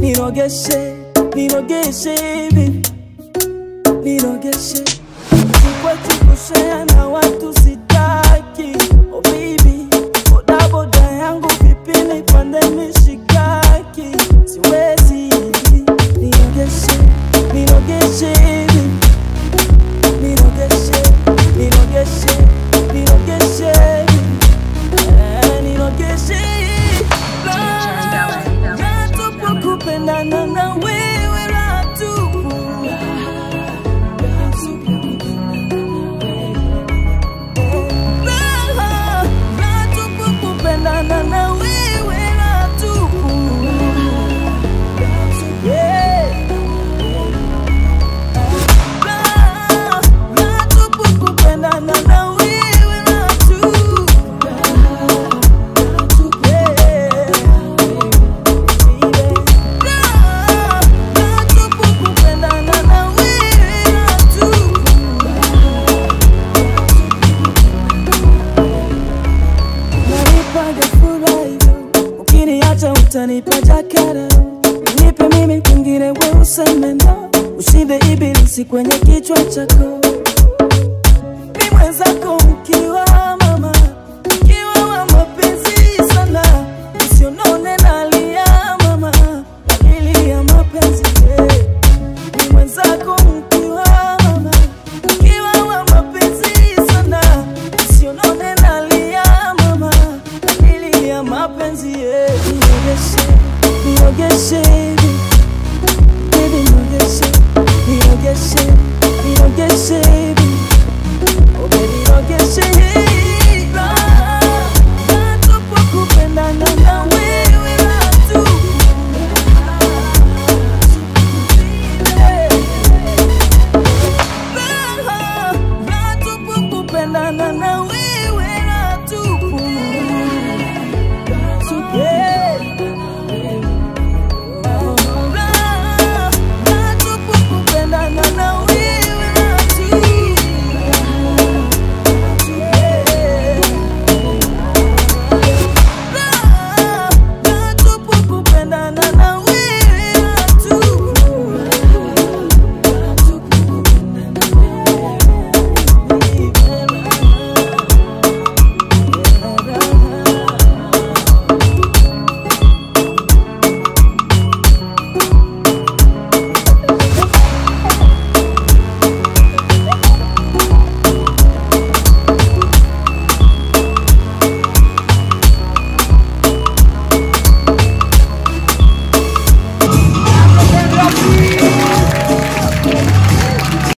Me no get shit, me no get shit, baby. Kupendana na ukiniacha utanipa jakara. Nipe mimi kwingine, we useme no, ushinde ibilisi kwenye kichwa chako. Mi mwenzako mkiwa você.